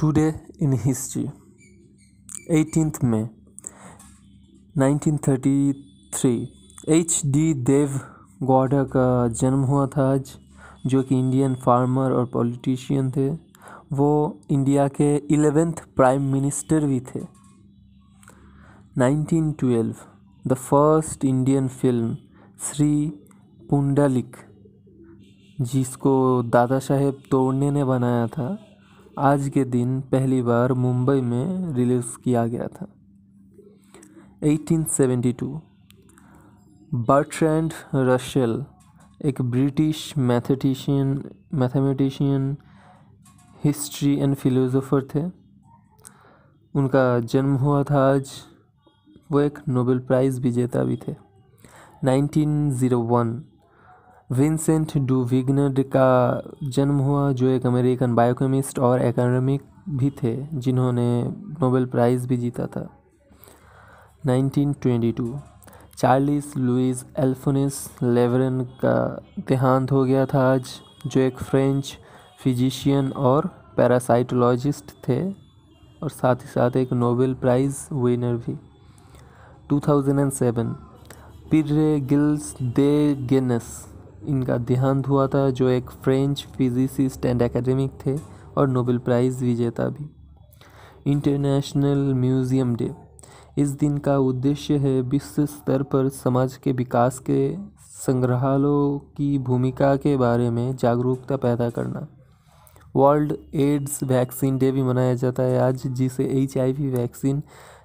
Today in history 18th May 1933 H D Deve Gowda का जन्म हुआ था आज, जो कि इंडियन फार्मर और पॉलिटिशियन थे। वो इंडिया के इलेवेंथ प्राइम मिनिस्टर भी थे। 1912 the first Indian film Shri Pundalik जिसको दादा साहेब तोड़ने ने बनाया था। आज के दिन पहली बार मुंबई में रिलीज़ किया गया था। 1872 बर्ट्रैंड रशेल, एक British mathematician, mathematician, history and philosopher थे। उनका जन्म हुआ था आज। वो एक नोबेल प्राइज़ विजेता भी थे। 1901 विंसेंट डू विग्नर का जन्म हुआ, जो एक अमेरिकन बायोकेमिस्ट और एकेडमिक भी थे, जिन्होंने नोबेल प्राइज़ भी जीता था। 1922 चार्लिस लुइस एल्फोनिस लेवरन का देहांत हो गया था आज, जो एक फ्रेंच फिजिशियन और पैरासाइटोलॉजिस्ट थे, और साथ ही साथ एक नोबेल प्राइज़ विनर भी। 2007 पिर्रे गिल्स दे गेनस इनका देहांत हुआ था, जो एक फ्रेंच फिजिसिस्ट एंड एकेडमिक थे, और नोबेल प्राइज़ विजेता भी। International museum day. इस दिन का उद्देश्य है विश्व स्तर पर समाज के विकास के संग्रहालयों की भूमिका के बारे में जागरूकता पैदा करना। वर्ल्ड एड्स वैक्सीन डे भी मनाया जाता है आज, जिसे एचआईवी वैक्सीन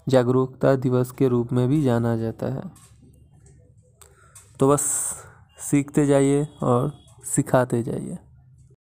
जागरूकता दिवस के रूप में भी जाना जाता है। तो बस सीखते जाइए और सिखाते जाइए।